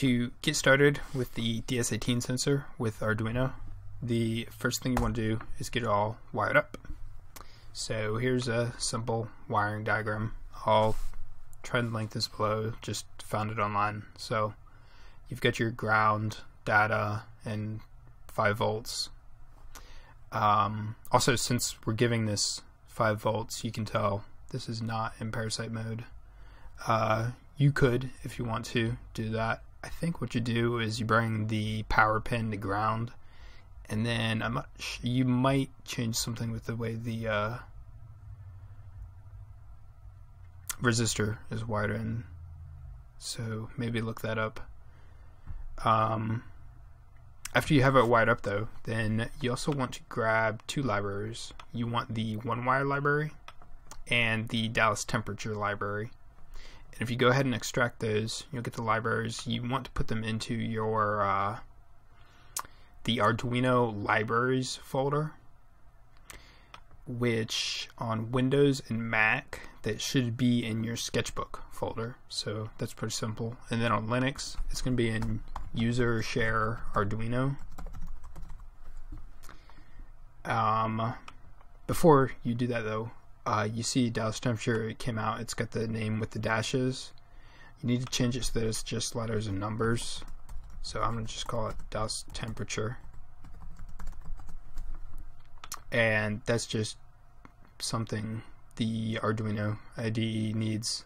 to get started with the DS18 sensor with Arduino, the first thing you want to do is get it all wired up. So here's a simple wiring diagram. I'll try and link this below, just found it online. So you've got your ground, data, and 5 volts. Um, also, since we're giving this 5 volts, you can tell this is not in parasite mode. Uh, you could, if you want to, do that I think what you do is you bring the power pin to ground, and then I'm you might change something with the way the uh, resistor is wired in. So maybe look that up. Um, after you have it wired up though, then you also want to grab two libraries. You want the one wire library and the Dallas temperature library. And if you go ahead and extract those, you'll get the libraries. You want to put them into your uh, the Arduino libraries folder, which on Windows and Mac that should be in your sketchbook folder. So that's pretty simple. And then on Linux, it's going to be in user share Arduino. Um, before you do that though, uh, you see Dallas temperature it came out it's got the name with the dashes. You need to change it so that it's just letters and numbers. So I'm gonna just call it Dallas temperature. And that's just something the Arduino IDE needs.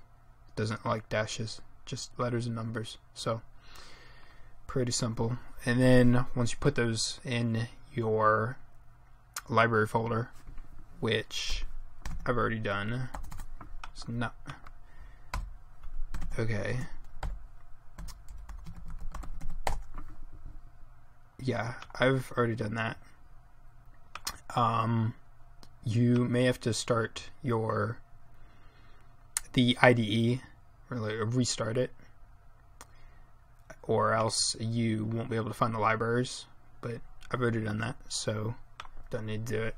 Doesn't like dashes just letters and numbers. So pretty simple. And then once you put those in your library folder which I've already done. It's not. Okay. Yeah, I've already done that. Um, you may have to start your the IDE or restart it, or else you won't be able to find the libraries. But I've already done that, so don't need to do it.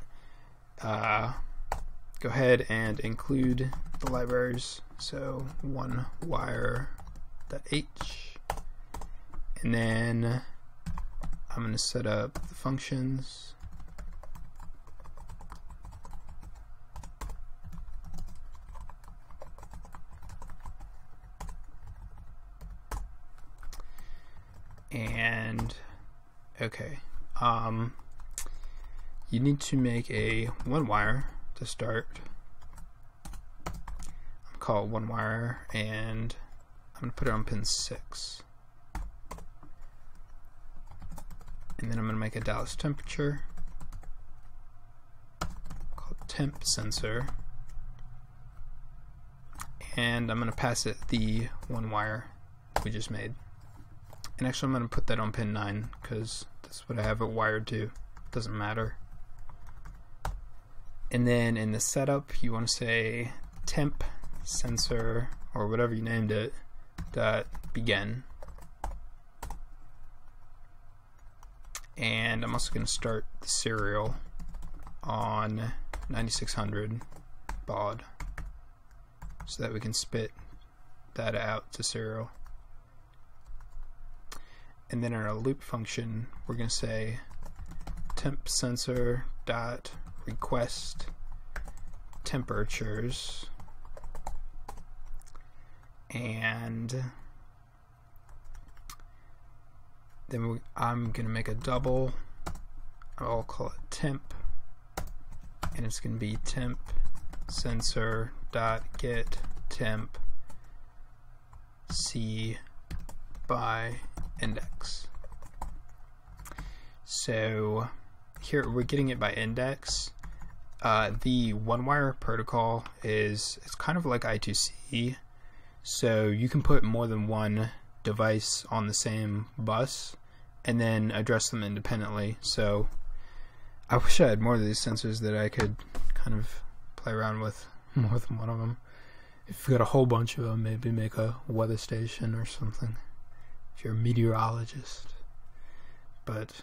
Uh, go ahead and include the libraries. So one wire that h, and then I'm going to set up the functions. And okay, um, you need to make a one wire to start. I'll call one wire and I'm going to put it on pin 6. And then I'm going to make a Dallas temperature called temp sensor. And I'm going to pass it the one wire we just made. And actually I'm going to put that on pin 9 because that's what I have it wired to. Doesn't matter and then in the setup you want to say temp sensor or whatever you named it dot begin. And I'm also going to start the serial on 9600 baud so that we can spit data out to serial. And then in our loop function we're going to say temp sensor dot request temperatures. And then we, I'm gonna make a double. I'll call it temp. And it's gonna be temp sensor dot get temp c by index. So here we're getting it by index uh, the one wire protocol is it's kind of like I2C, so you can put more than one device on the same bus and then address them independently. So I wish I had more of these sensors that I could kind of play around with more than one of them. If you've got a whole bunch of them, maybe make a weather station or something. If you're a meteorologist. But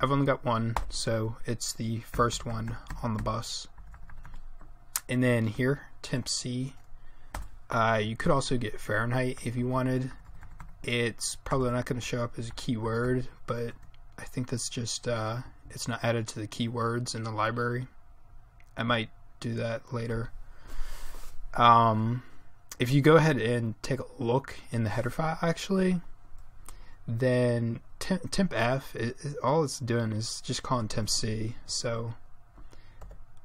I've only got one, so it's the first one on the bus. And then here, temp C. Uh, you could also get Fahrenheit if you wanted. it's probably not going to show up as a keyword, but I think that's just uh, it's not added to the keywords in the library. I might do that later. Um, if you go ahead and take a look in the header file, actually, then temp, temp F, it, it, all it's doing is just calling temp C. So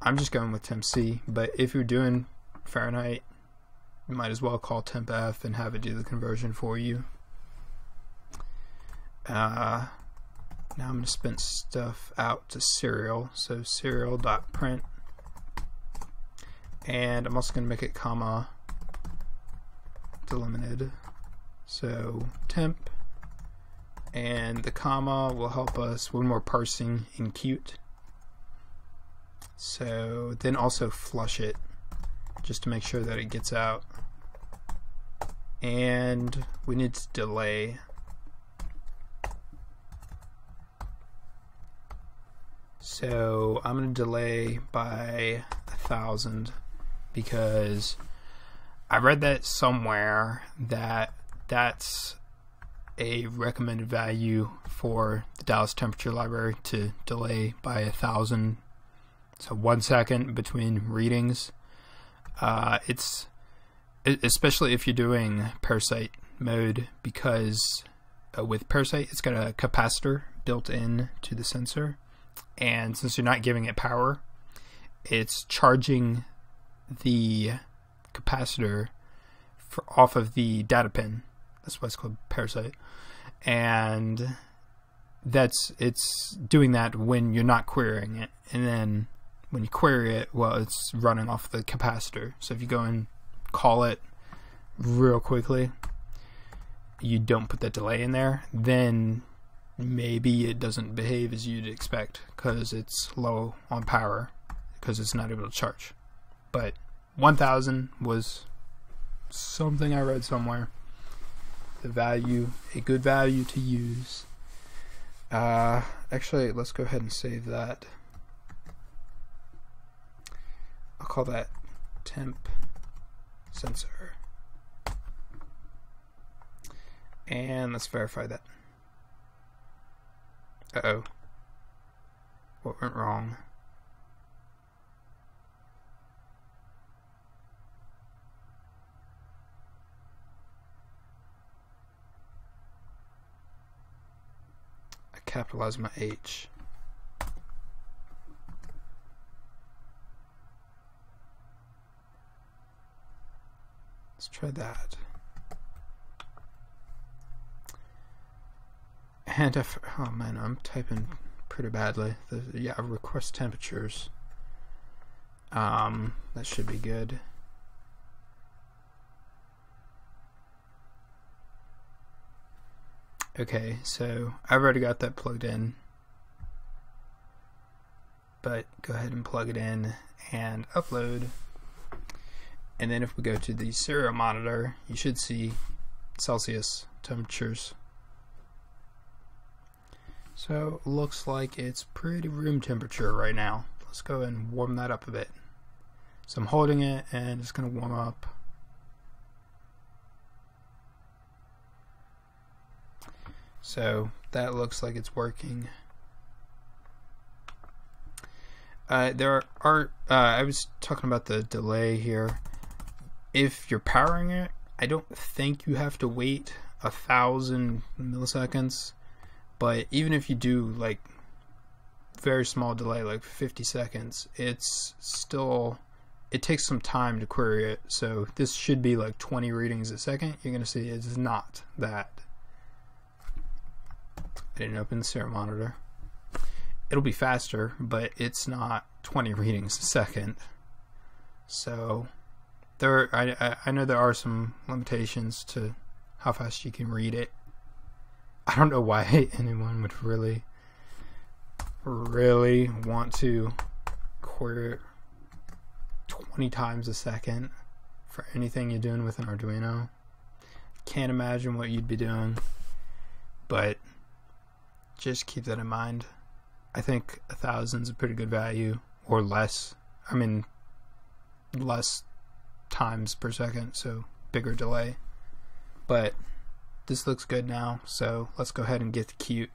I'm just going with temp C. But if you're doing Fahrenheit, you might as well call temp F and have it do the conversion for you. Uh, now I'm going to spin stuff out to serial. So serial.print. And I'm also going to make it comma delimited. So temp and the comma will help us when we're parsing in Qt. So then also flush it just to make sure that it gets out. And we need to delay. So I'm going to delay by a thousand because I read that somewhere that that's a recommended value for the Dallas temperature library to delay by a thousand, so one second between readings. Uh, it's especially if you're doing parasite mode because uh, with parasite it's got a capacitor built in to the sensor, and since you're not giving it power, it's charging the capacitor for, off of the data pin that's why it's called Parasite. And that's it's doing that when you're not querying it, and then when you query it, well, it's running off the capacitor. So if you go and call it real quickly, you don't put that delay in there, then maybe it doesn't behave as you'd expect because it's low on power because it's not able to charge. But 1000 was something I read somewhere the value, a good value to use. Uh, actually, let's go ahead and save that. I'll call that temp sensor. And let's verify that. Uh-oh. What went wrong? Capitalize my H. Let's try that. And if, oh man, I'm typing pretty badly. The, yeah, request temperatures. Um, that should be good. Okay, so I've already got that plugged in. But go ahead and plug it in and upload. And then if we go to the serial monitor, you should see Celsius temperatures. So looks like it's pretty room temperature right now. Let's go and warm that up a bit. So I'm holding it and it's going to warm up So that looks like it's working. Uh, there are, uh, I was talking about the delay here. If you're powering it, I don't think you have to wait a thousand milliseconds. But even if you do like very small delay, like 50 seconds, it's still, it takes some time to query it. So this should be like 20 readings a second. You're going to see it's not that. Didn't open the serial monitor. It'll be faster, but it's not 20 readings a second. So there, I, I know there are some limitations to how fast you can read it. I don't know why anyone would really, really want to query it 20 times a second for anything you're doing with an Arduino. Can't imagine what you'd be doing, but just keep that in mind. I think a thousand's a pretty good value, or less. I mean, less times per second, so bigger delay. But this looks good now, so let's go ahead and get the Qt